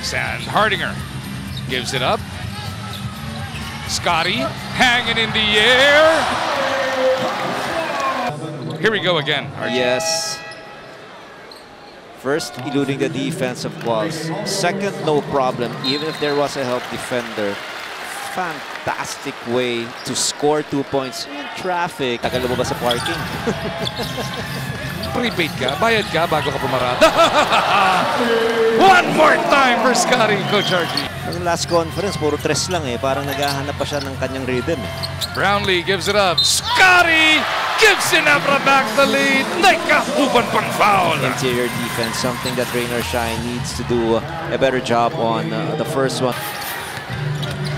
Standhardinger gives it up. Scottie hanging in the air. Here we go again. RJ. Yes. First, eluding the defensive walls. Second, no problem. Even if there was a help defender, fantastic way to score two points in traffic. Ba sa parking? Prepaid ka, bayad ka bago ka pumarada. One more time for Scotty, Coach Archie. Ang last conference, puro tres lang eh. Parang naghahanap pa siya ng kanyang rhythm eh. Brownlee gives it up. Scotty gives Ginebra back the lead. Nagkahuban pang foul. Interior defense, something that Rainer Shine needs to do a better job on uh, the first one.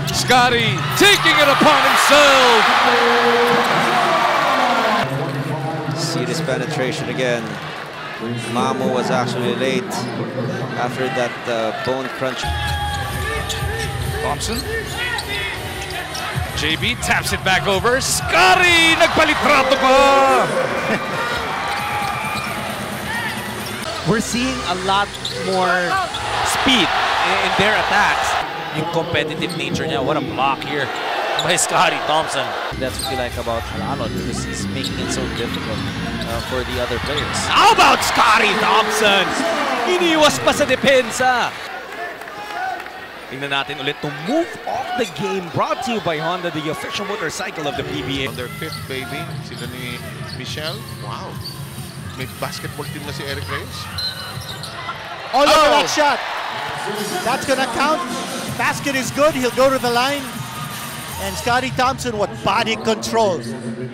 Scotty taking it upon himself. Serious penetration again. Mamu was actually late after that uh, bone crunch. Thompson. JB taps it back over. Scottie! Nagpalitrato pa! we're seeing a lot more speed in, in their attacks. Yung competitive nature niya. What a block here by Scottie Thompson. That's what you like about Alano because he's making it so difficult uh, for the other players. How about Scottie Thompson? Iniwas pa sa depensa. Tingnan natin ulit to move off the game brought to you by Honda, the official motorcycle of the PBA. On their fifth baby, sila ni Michelle. Wow. May basketball team na si Eric Reyes. Oh no, Oh. that shot. That's gonna count. Basket is good. He'll go to the line. And Scottie Thompson, what body control.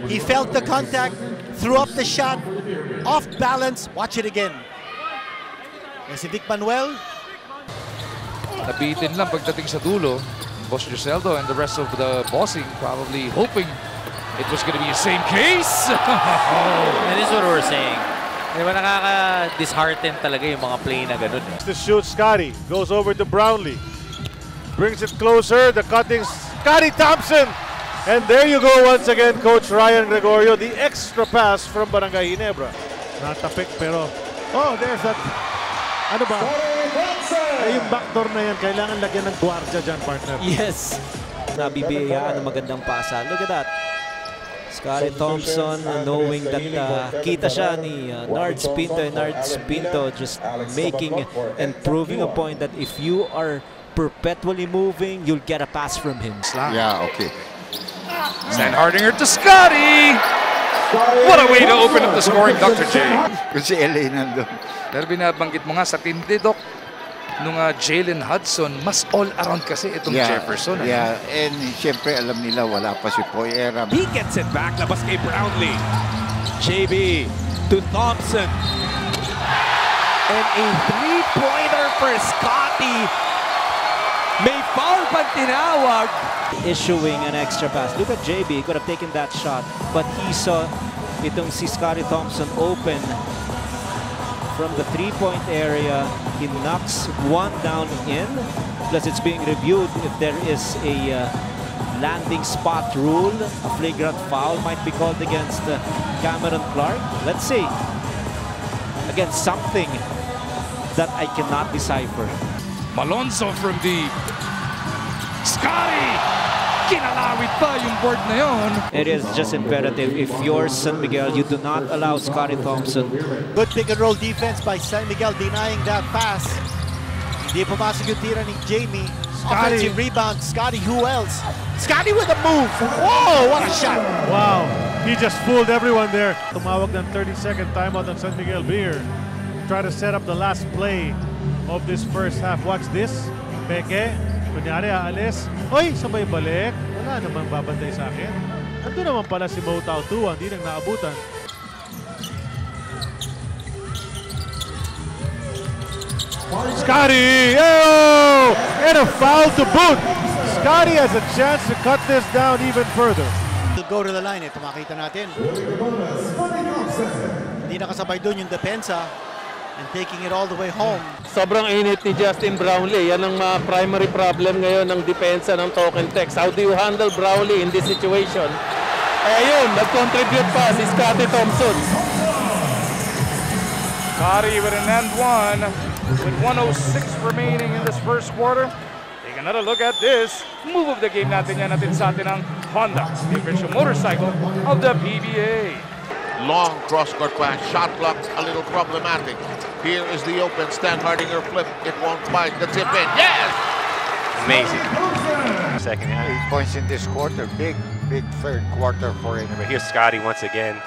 He felt the contact, threw up the shot, off balance. Watch it again. And si Vic Manuel, Nabitin lang pagdating sa dulo. Boss Dioceldo and the rest of the bossing probably hoping it was going to be the same case. And this is what we're saying. Di ba nakaka-dishearten talaga yung mga play na ganun. eh. to shoot Scottie. Goes over to Brownlee. Brings it closer. The cutting Scotty Thompson. And there you go once again, Coach Ryan Gregorio. The extra pass from Barangay Ginebra. Natapik pero, oh, there's that. Ano ba? Ay, yung backdoor na yan, kailangan lagyan ng gwardiya dyan, partner. Yes. Nabibiyayaan ng magandang pasa. Look at that. Scotty Thompson knowing that uh, kita siya ni uh, Nards Pinto and Nards Pinto just making and proving a point that if you are perpetually moving, you'll get a pass from him. Yeah, okay. Standhardinger to Scottie! What a way to open up the scoring, Dr. J. Kung si LA nandun. Pero binabanggit mo nga sa tindi, Doc, nung uh, Jalen Hudson, mas all-around kasi itong Jefferson. ano? Yeah, and siyempre alam nila wala pa si Poy Erram. He gets it back. Labas kay Brownlee. JB to Thompson. And a three-pointer for Scottie. May foul pag. Issuing an extra pass. Look at JB. He could have taken that shot. But he saw itong si Scottie Thompson open from the three-point area. He knocks one down in. Plus, it's being reviewed if there is a uh, landing spot rule. A flagrant foul might be called against uh, Cameron Clark. Let's see. Again, something that I cannot decipher. Malonzo from deep. Scottie! Kinalawit pa yung board na yon. It is just imperative if you're San Miguel, you do not allow Scottie Thompson good pick and roll defense by San Miguel denying that pass. Hindi pumasok yung tira ni Jamie. Offensive rebound. Scottie, who else? Scottie with a move. Whoa, what a shot. Wow, he just fooled everyone there. Tumawag ng 30-second timeout ng San Miguel Beer. Try to set up the last play of this first half. Watch this. Peke, kunyari aalis. Oy, sabay balik. Wala namang babantay sa akin. Ando naman pala si Mo Tao Tua, hindi nang naabutan. Scotty! Oh! And a foul to boot! Scotty has a chance to cut this down even further. He'll go to the line. Ito makita natin. Hindi nakasabay doon yung depensa and taking it all the way home. Sobrang init ni Justin Brownlee. Yan ang mga primary problem ngayon ng depensa ng Token Tex. How do you handle Brownlee in this situation? Ayun, nag-contribute pa si Scotty Thompson. Scotty with an end one. with 106 remaining in this first quarter. Take another look at this. Move of the game natin yan natin sa atin ng Honda, the official motorcycle of the PBA. Long cross-court pass, shot block, a little problematic. Here is the open, Standhardinger flip. It won't bite, the tip in. Yes! Amazing. Second half. Eight points in this quarter. Big, big third quarter for him. But here's Scottie once again,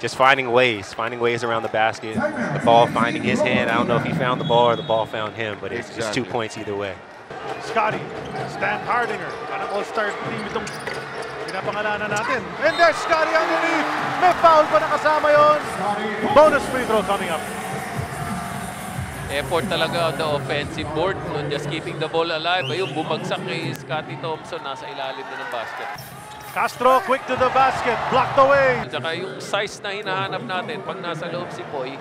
just finding ways, finding ways around the basket. The ball finding his hand. I don't know if he found the ball or the ball found him, but it's, it's two points either way. Scottie, Stan Hardinger. Parang all-star team itong pinapangalanan natin. And there's Scotty underneath. May foul pa na kasama yon. Bonus free throw coming up. effort talaga on the offensive board. No, just keeping the ball alive. Ayun, bumagsak kay Scotty Thompson. Nasa ilalim na ng basket. Castro quick to the basket. Blocked away. At saka yung size na hinahanap natin pag nasa loob si Poy,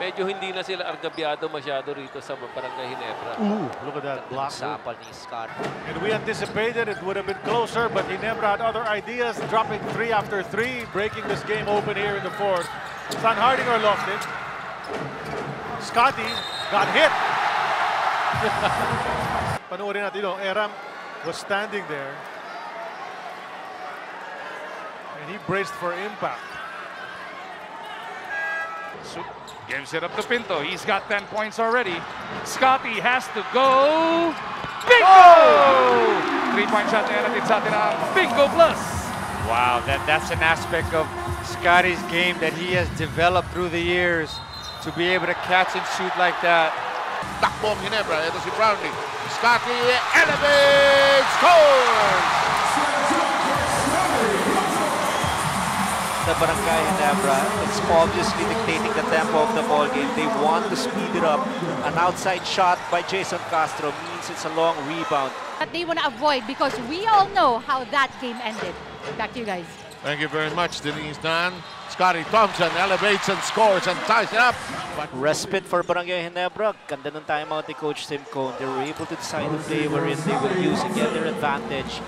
medyo hindi na sila argabyado masyado rito sa Barangay Ginebra. Ooh, look at that block. Sapal ni Scott. And we anticipated it would have been closer, but Ginebra had other ideas, dropping three after three, breaking this game open here in the fourth. Stan Hardinger lost it. Scotty got hit. Panoorin natin, you know, Eram was standing there. And he braced for impact. So, gives it up to Pinto. He's got 10 points already. Scottie has to go. Bingo! Oh! Three-point shot na yan natin sa atin ang Bingo Plus. Wow, that, that's an aspect of Scottie's game that he has developed through the years to be able to catch and shoot like that. Takbo ang Ginebra. Ito si Brownlee. Scottie elevates, scores! The Barangay Ginebra It's obviously dictating the tempo of the ball game. They want to speed it up. An outside shot by Jayson Castro means it's a long rebound. that they want to avoid because we all know how that game ended. Back to you guys. Thank you very much, Denise Dan. Scottie Thompson elevates and scores and ties it up. But Respite for Barangay Ginebra. Ganda ng timeout ni Coach Tim Cone. They were able to decide the play wherein they will use and get their advantage.